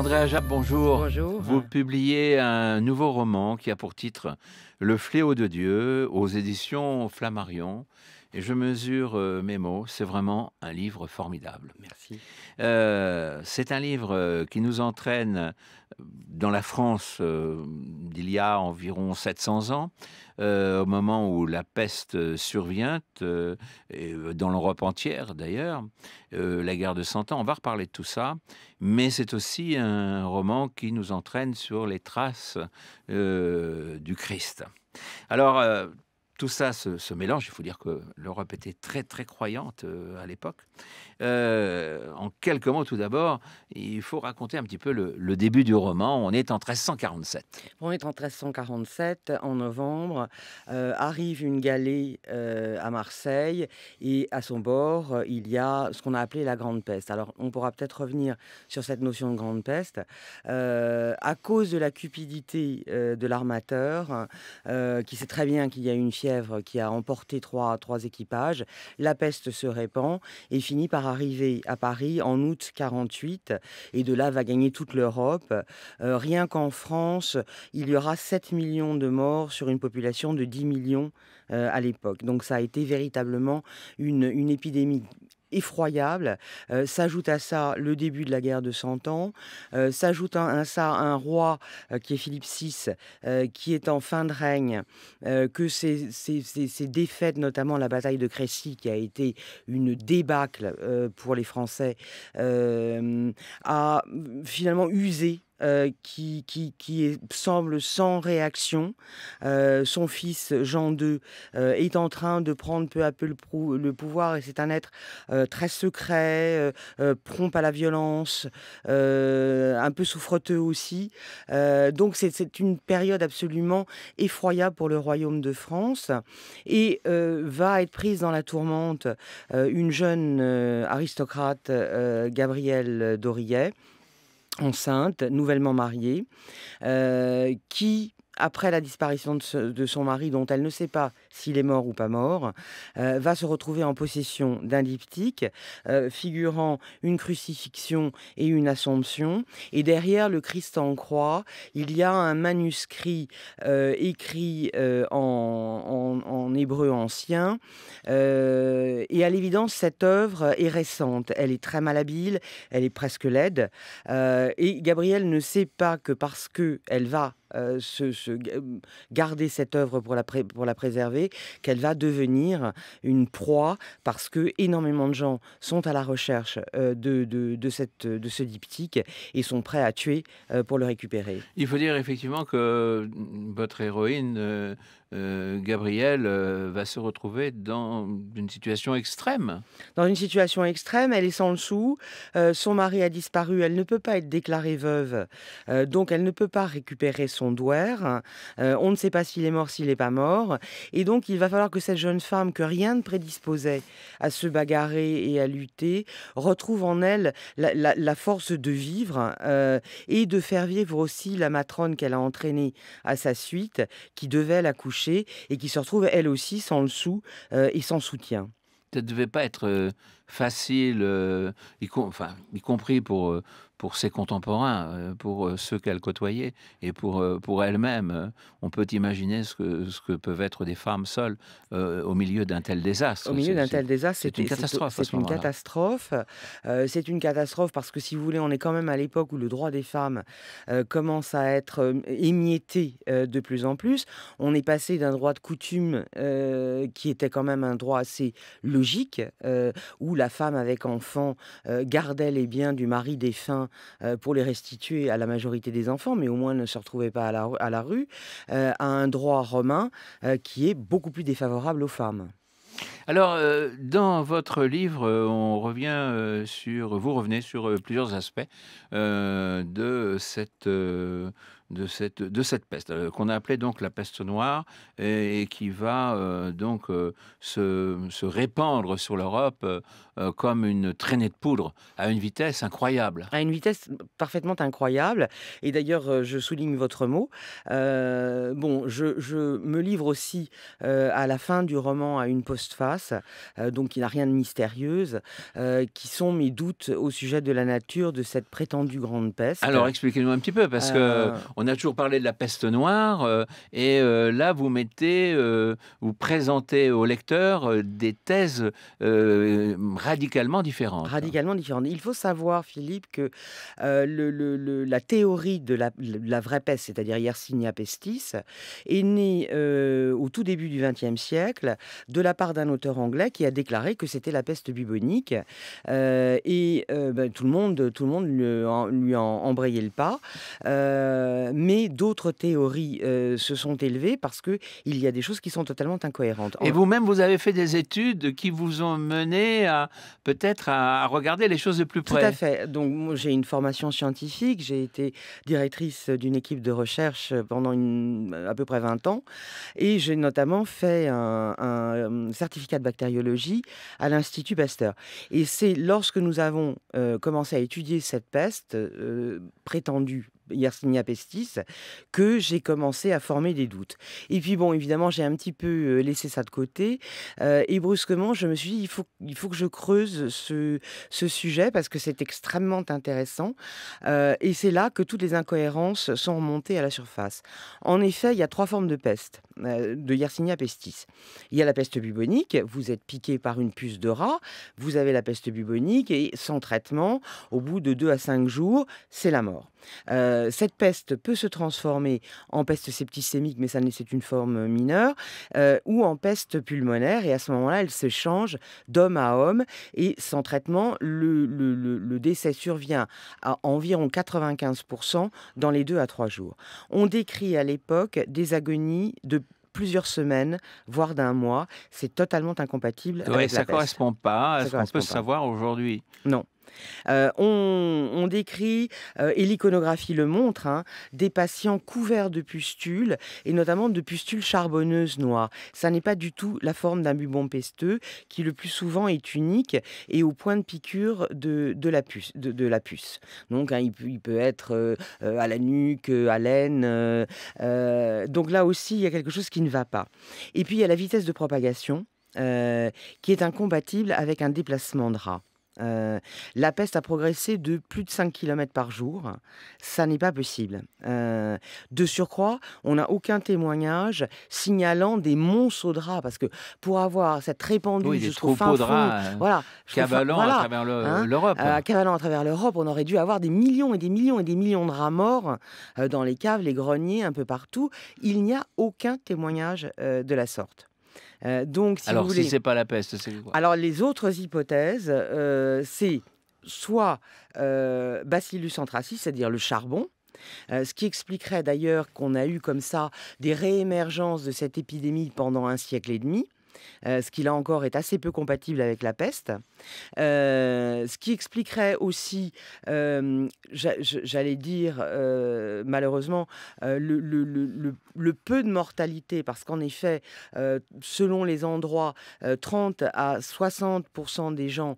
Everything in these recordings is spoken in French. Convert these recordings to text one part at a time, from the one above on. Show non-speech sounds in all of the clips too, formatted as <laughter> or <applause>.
André Ajab, bonjour. Bonjour. Vous publiez un nouveau roman qui a pour titre Le fléau de Dieu aux éditions Flammarion. Et je mesure euh, mes mots, c'est vraiment un livre formidable. Merci. Euh, c'est un livre euh, qui nous entraîne dans la France euh, d'il y a environ 700 ans, euh, au moment où la peste survient, et dans l'Europe entière d'ailleurs, la guerre de Cent Ans. On va reparler de tout ça, mais c'est aussi un roman qui nous entraîne sur les traces du Christ. Alors, tout ça se, mélange. Il faut dire que l'Europe était très très croyante euh, à l'époque. Euh, en quelques mots, tout d'abord, il faut raconter un petit peu le, début du roman. On est en 1347. On est en 1347, en novembre, euh, arrive une galée à Marseille et à son bord, il y a ce qu'on a appelé la Grande Peste. Alors, on pourra peut-être revenir sur cette notion de Grande Peste. À cause de la cupidité de l'armateur, qui sait très bien qu'il y a une fièvre qui a emporté trois, trois équipages, la peste se répand et finit par arriver à Paris en août 48 et de là va gagner toute l'Europe. Euh, rien qu'en France, il y aura 7 millions de morts sur une population de 10 millions euh, à l'époque. Donc ça a été véritablement une, une épidémie effroyable. Euh, S'ajoute à ça le début de la guerre de Cent Ans. Euh, S'ajoute à, ça un roi euh, qui est Philippe VI, qui est en fin de règne, que ses, défaites, notamment la bataille de Crécy, qui a été une débâcle pour les Français, a finalement usé euh, qui, qui, qui semble sans réaction. Euh, son fils Jean II euh, est en train de prendre peu à peu le, le pouvoir et c'est un être très secret, prompt à la violence, un peu souffreteux aussi. Donc c'est- une période absolument effroyable pour le royaume de France et va être prise dans la tourmente une jeune aristocrate, Gabrielle Dorillet, enceinte, nouvellement mariée, euh, qui, après la disparition de, son mari, dont elle ne sait pas s'il est mort ou pas mort, euh, va se retrouver en possession d'un diptyque euh, figurant une crucifixion et une assomption. Et derrière le Christ en croix, il y a un manuscrit euh, écrit en, en- hébreu ancien. Et à l'évidence, cette œuvre est récente. Elle est très malhabile, elle est presque laide. Et Gabrielle ne sait pas que parce que elle va se, se ga- garder cette œuvre pour la, pour la préserver, qu'elle va devenir une proie parce que énormément de gens sont à la recherche euh, de, de, cette, de ce diptyque et sont prêts à tuer euh, pour le récupérer. Il faut dire effectivement que votre héroïne, euh, Gabrielle, euh, va se retrouver dans une situation extrême. Dans une situation extrême, elle est sans le sou, euh, son mari a disparu, elle ne peut pas être déclarée veuve, donc elle ne peut pas récupérer son douaire. On ne sait pas s'il est mort, s'il n'est pas mort. Et donc il va falloir que cette jeune femme, que rien ne prédisposait à se bagarrer et à lutter, retrouve en elle la, la- force de vivre et de faire vivre aussi la matrone qu'elle a entraînée à sa suite, qui devait la coucher et qui se retrouve elle aussi sans le sou euh, et sans soutien. Ça ne devait pas être euh, facile, euh, y, compris pour, pour ses contemporains, euh, pour euh, ceux qu'elle côtoyait et pour, euh, pour elle-même. On peut imaginer ce que, ce que peuvent être des femmes seules euh, au milieu d'un tel désastre. Au milieu d'un tel désastre, c'est une catastrophe C'est ce une catastrophe. Euh, c'est une catastrophe parce que si vous voulez, on est quand même à l'époque où le droit des femmes euh, commence à être émietté de plus en plus. On est passé d'un droit de coutume qui était quand même un droit assez logique, où la femme avec enfant gardait les biens du mari défunt pour les restituer à la majorité des enfants, mais au moins ne se retrouvait pas à la, rue, euh, à un droit romain euh, qui est beaucoup plus défavorable aux femmes. Alors, euh, dans votre livre, euh, on revient euh, sur, vous revenez sur euh, plusieurs aspects euh, de cette, euh, de cette, de cette peste, euh, qu'on a appelée donc la peste noire, et, qui va euh, donc se, se, répandre sur l'Europe comme une traînée de poudre à une vitesse incroyable. À une vitesse parfaitement incroyable. Et d'ailleurs, je souligne votre mot. bon, je, je, me livre aussi à la fin du roman à une postface, donc qui n'a rien de mystérieuse, qui sont mes doutes au sujet de la nature de cette prétendue grande peste. Alors expliquez-nous un petit peu, parce que euh. On a toujours parlé de la peste noire, euh, et euh, là vous mettez, vous présentez au lecteur des thèses radicalement différentes. Radicalement différentes. Il faut savoir, Philippe, que la théorie de la, vraie peste, c'est-à-dire Yersinia pestis, est née au tout début du XXe siècle de la part d'un auteur anglais qui a déclaré que c'était la peste bubonique. et ben, tout le monde, tout le monde lui, a embrayé le pas. Euh, mais d'autres théories euh, se sont élevées parce qu'il y a des choses qui sont totalement incohérentes. Et vous-même, vous avez fait des études qui vous ont mené à peut-être à, regarder les choses de plus près. Tout à fait. Donc, j'ai une formation scientifique. J'ai été directrice d'une équipe de recherche pendant une, à peu près 20 ans. Et j'ai notamment fait un, un certificat de bactériologie à l'Institut Pasteur. Et c'est lorsque nous avons euh, commencé à étudier cette peste euh, prétendue Yersinia pestis, que j'ai commencé à former des doutes. Et puis bon, évidemment, j'ai un petit peu euh, laissé ça de côté. Euh, et brusquement, je me suis dit, il faut, il faut que je creuse ce, sujet parce que c'est extrêmement intéressant. Euh, et c'est là que toutes les incohérences sont remontées à la surface. En effet, il y a trois formes de peste, de Yersinia pestis. Il y a la peste bubonique, vous êtes piqué par une puce de rat, vous avez la peste bubonique et sans traitement, au bout de deux à cinq jours, c'est la mort. Cette peste peut se transformer en peste septicémique, mais ça c'est une forme mineure, euh, ou en peste pulmonaire, et à ce moment-là, elle se change d'homme à homme, et sans traitement, le, décès survient à environ 95% dans les deux à trois jours. On décrit à l'époque des agonies de plusieurs semaines, voire d'un mois. C'est totalement incompatible avec ça ne correspond pas à ce qu'on peut savoir aujourd'hui. Non. Euh, on, décrit, euh, et l'iconographie le montre, hein, des patients couverts de pustules, et notamment de pustules charbonneuses noires. Ça n'est pas du tout la forme d'un bubon pesteux, qui le plus souvent est unique et au point de piqûre de, la, puce. Donc hein, il, peut, être euh, à la nuque, à l'aine. donc là aussi, il y a quelque chose qui ne va pas. Et puis il y a la vitesse de propagation. qui est incompatible avec un déplacement de rat. Euh, la peste a progressé de plus de 5 km par jour. Ça n'est pas possible. Euh, de surcroît, on n'a aucun témoignage signalant des monceaux de rats, parce que pour avoir cette répandue oui, jusqu'au fin fond, euh, voilà, cavalant à travers hein, l'Europe. cavalant à travers l'Europe, on aurait dû avoir des millions et des millions et des millions de rats morts dans les caves, les greniers, un peu partout. Il n'y a aucun témoignage de la sorte. Euh, donc, si Alors, vous voulez... si c'est pas la peste, c'est quoi? Alors, les autres hypothèses, euh, c'est soit euh, Bacillus anthracis, c'est-à-dire le charbon, ce qui expliquerait d'ailleurs qu'on a eu comme ça des réémergences de cette épidémie pendant un siècle et demi. Euh, ce qui là encore est assez peu compatible avec la peste. Euh, ce qui expliquerait aussi, euh, j'allais dire malheureusement, le, peu de mortalité, parce qu'en effet, selon les endroits, 30 à 60% des gens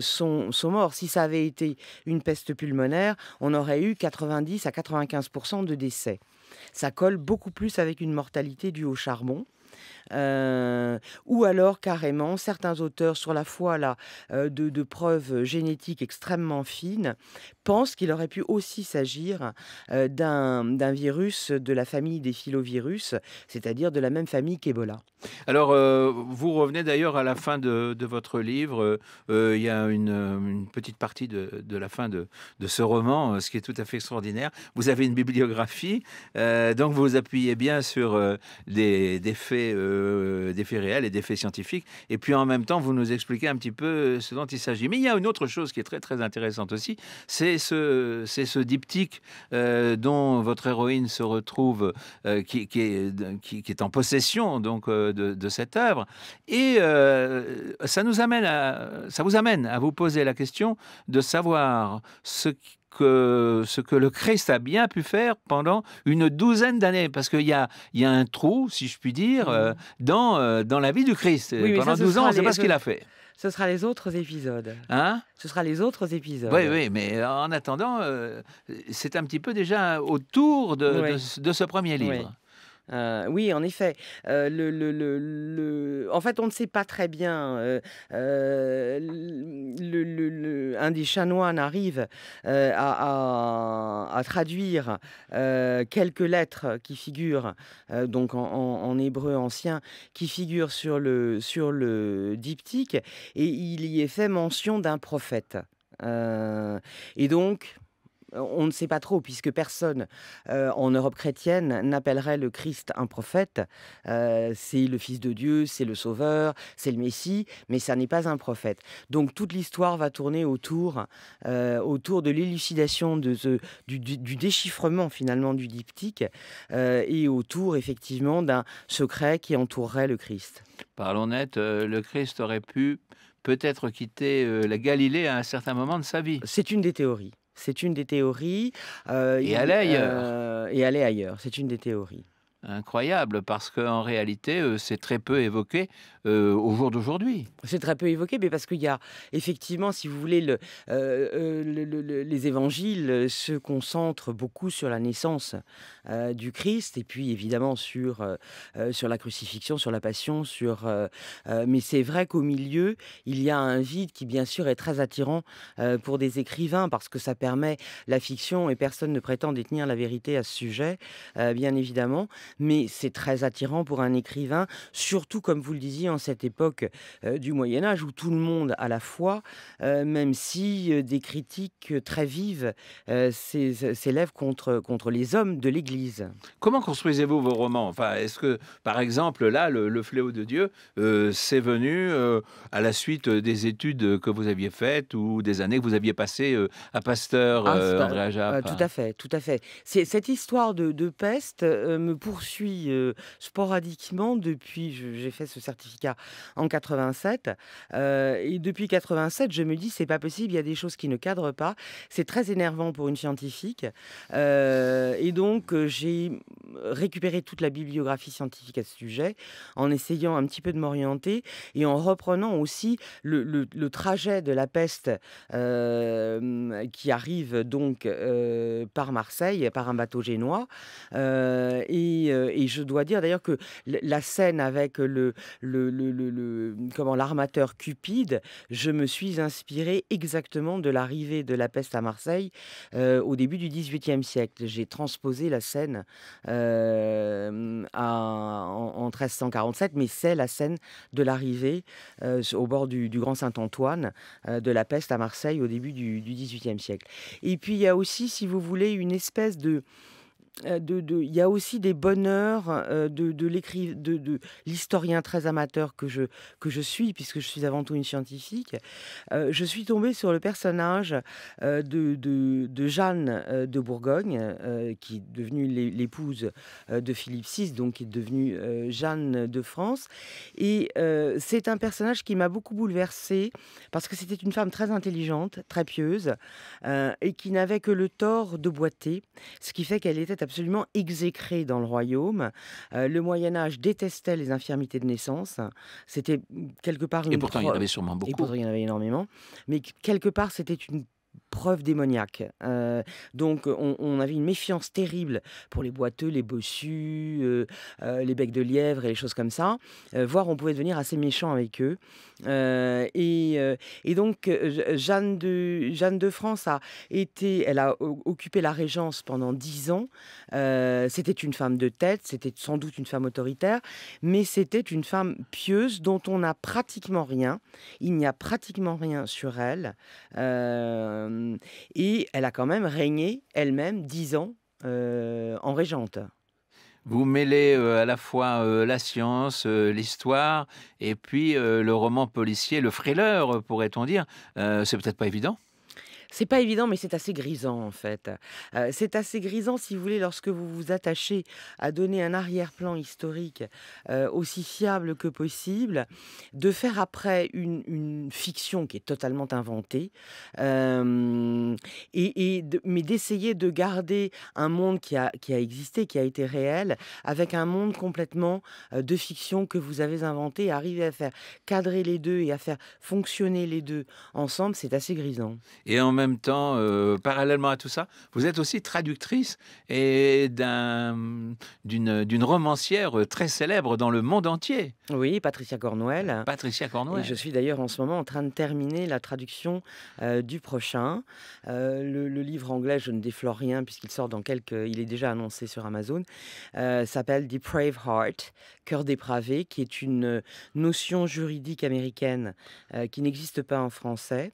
sont, sont morts. Si ça avait été une peste pulmonaire, on aurait eu 90 à 95% de décès. Ça colle beaucoup plus avec une mortalité due au charbon. Euh, ou alors carrément certains auteurs sur la foi là, euh, de, preuves génétiques extrêmement fines pensent qu'il aurait pu aussi s'agir euh, d'un virus de la famille des filovirus, c'est-à-dire de la même famille qu'Ebola. Alors, vous revenez d'ailleurs à la fin de, votre livre. il y a une, petite partie de, la fin de, ce roman, ce qui est tout à fait extraordinaire. Vous avez une bibliographie, donc vous vous appuyez bien sur des, des, faits euh, des faits réels et des faits scientifiques. Et puis en même temps, vous nous expliquez un petit peu ce dont il s'agit. Mais il y a une autre chose qui est très très intéressante aussi, c'est ce, c'est ce diptyque euh, dont votre héroïne se retrouve, euh, qui, qui, est, qui, est, en possession donc de, cette œuvre. Et ça nous amène à, ça vous amène à vous poser la question de savoir ce que, ce que le Christ a bien pu faire pendant une douzaine d'années. Parce qu'il y a, y a un trou, si je puis dire, euh, mmh. dans, euh, dans la vie du Christ. pendant 12 ans, on ne sait pas ce qu'il a fait. Ce sera les autres épisodes. Hein? Ce sera les autres épisodes. Oui, oui, mais en attendant, c'est un petit peu déjà autour de, de ce premier livre. Euh, oui, en effet. Euh, en fait, on ne sait pas très bien. Euh, un des chanoines arrive à, à, traduire quelques lettres qui figurent, donc en, en, hébreu ancien, qui figurent sur le, sur le diptyque, et il y est fait mention d'un prophète. et donc, on ne sait pas trop, puisque personne euh, en Europe chrétienne n'appellerait le Christ un prophète. Euh, c'est le Fils de Dieu, c'est le Sauveur, c'est le Messie, mais ça n'est pas un prophète. Donc toute l'histoire va tourner autour, euh, autour de l'élucidation de du, déchiffrement finalement du diptyque et autour effectivement d'un secret qui entourerait le Christ. Parlons net, le Christ aurait pu peut-être quitter la Galilée à un certain moment de sa vie. C'est une des théories. C'est une des théories. Euh, et aller ailleurs. Euh, et aller ailleurs, c'est une des théories incroyable parce qu'en réalité, euh, c'est très peu évoqué euh, au jour d'aujourd'hui. C'est très peu évoqué, mais parce qu'il y a effectivement, si vous voulez, le, euh, les évangiles se concentrent beaucoup sur la naissance du Christ et puis évidemment sur, sur la crucifixion, sur la passion, sur. mais c'est vrai qu'au milieu, il y a un vide qui, bien sûr, est très attirant pour des écrivains parce que ça permet la fiction et personne ne prétend détenir la vérité à ce sujet, bien évidemment mais c'est très attirant pour un écrivain, surtout comme vous le disiez en cette époque euh, du Moyen Âge où tout le monde a la foi, euh, même si euh, des critiques très vives s'élèvent contre, contre les hommes de l'Église. Comment construisez-vous vos romans? Enfin, Est-ce que, par exemple, là, le, fléau de Dieu, c'est venu à la suite des études que vous aviez faites ou des années que vous aviez passées à Pasteur, ah, André Tout à fait, tout à fait. Cette histoire de, de peste me poursuit sporadiquement depuis, j'ai fait ce certificat en 87, et depuis 87, je me dis c'est pas possible, il y a des choses qui ne cadrent pas. C'est très énervant pour une scientifique, et donc j'ai récupéré toute la bibliographie scientifique à ce sujet en essayant un petit peu de m'orienter et en reprenant aussi le, trajet de la peste qui arrive donc par Marseille, par un bateau génois, et euh, je dois dire d'ailleurs que la scène avec le, comment l'armateur Cupide, je me suis inspiré exactement de l'arrivée de la peste à Marseille euh, au début du XVIIIe siècle. J'ai transposé la scène euh, en, 1347, mais c'est la scène de l'arrivée au bord du, Grand Saint-Antoine de la peste à Marseille au début du, du XVIIIe siècle. Et puis il y a aussi, si vous voulez, une espèce de euh, il y a aussi des bonheurs euh, de, de l'historien très amateur que je, que je suis, puisque je suis avant tout une scientifique. Euh, je suis tombée sur le personnage de, de, Jeanne de Bourgogne, qui est devenue l'épouse de Philippe VI, donc qui est devenue Jeanne de France. Et c'est un personnage qui m'a beaucoup bouleversée, parce que c'était une femme très intelligente, très pieuse, et qui n'avait que le tort de boiter, ce qui fait qu'elle était absolument exécré dans le royaume. Euh, le Moyen Âge détestait les infirmités de naissance. C'était quelque part une... Et pourtant, il y en avait sûrement beaucoup. Et pourtant, il y en avait énormément. Mais quelque part, c'était une preuve démoniaque. Euh, donc on, avait une méfiance terrible pour les boiteux, les bossus, euh, euh, les becs de lièvre et les choses comme ça, voire on pouvait devenir assez méchant avec eux. Et, donc Jeanne de, France a été, elle a occupé la régence pendant dix ans. c'était une femme de tête, c'était sans doute une femme autoritaire, mais c'était une femme pieuse dont on n'a pratiquement rien. Il n'y a pratiquement rien sur elle. Et elle a quand même régné elle-même dix ans euh, en régente. Vous mêlez euh, à la fois la science, l'histoire, et puis le roman policier, le thriller, pourrait-on dire. c'est peut-être pas évident C'est pas évident, mais c'est assez grisant en fait. Heu, c'est assez grisant si vous voulez lorsque vous vous attachez à donner un arrière-plan historique, heu, aussi fiable que possible, de faire après une fiction qui est totalement inventée, hem et mais d'essayer de garder un monde qui a qui a existé, qui a été réel, avec un monde complètement, de fiction que vous avez inventé. Arriver à faire cadrer les 2 et à faire fonctionner les 2 ensemble, c'est assez grisant. Même temps, heu, parallèlement à tout ça, vous êtes aussi traductrice et d'un d'une romancière, très célèbre dans le monde entier. Oui, Patricia Cornwell Patricia et je Cornwell. suis d'ailleurs en ce moment en train de terminer la traduction, heu, du prochain. Heu, le le livre anglais, je ne déflore rien puisqu'il sort dans quelques il est déjà annoncé sur Amazon, s'appelle Depraved Heart, cœur dépravé, qui est une, notion juridique américaine, qui n'existe pas en français,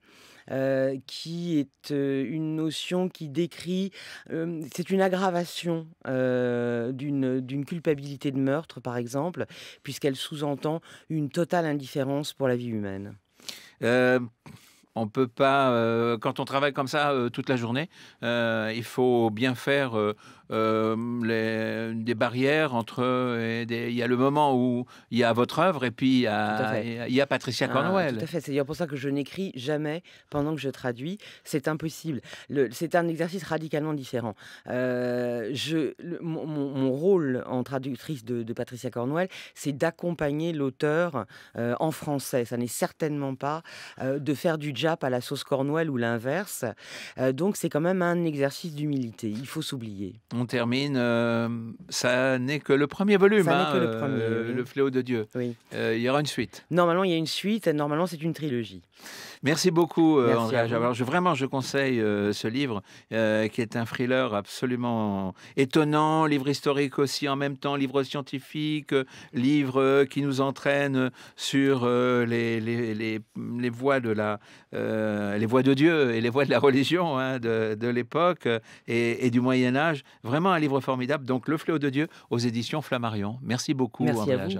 heu, qui est, heu, une notion qui décrit, hem, c'est une aggravation, heu, d'une culpabilité de meurtre, par exemple, puisqu'elle sous-entend une totale indifférence pour la vie humaine. On peut pas, quand on travaille comme ça, toute la journée, il faut bien faire, heu, hem, les des barrières entre, des il y a le moment où il y a votre œuvre et puis il y à a il y Patricia Ah, tout à Cornwell. fait. C'est d'ailleurs pour ça que je n'écris jamais pendant que je traduis. C'est impossible. Le c'est un exercice radicalement différent. Je le mon rôle en traductrice de de Patricia Cornwell, c'est d'accompagner l'auteur, en français. Ça n'est certainement pas, de faire du jap à la sauce Cornwell ou l'inverse. Donc c'est quand même un exercice d'humilité. Il faut s'oublier. On termine, hem, ça n'est que le premier volume, hein, que le premier. heu, oui. Le Fléau de Dieu. Oui. Heu, il y aura une suite. Normalement, il y a une suite. Normalement, c'est une trilogie. Merci beaucoup, heu, Merci vous. Javal. Je vraiment, je conseille, ce livre, qui est un thriller absolument étonnant, livre historique aussi en même temps, livre scientifique, livre, qui nous entraîne, sur, les les les, les voies de la, heu, les voies de Dieu et les voies de la <laughs> religion, hein, de de l'époque, et du Moyen Âge. Vraiment un livre formidable, donc Le Fléau de Dieu aux éditions Flammarion. Merci beaucoup, Merci à vous.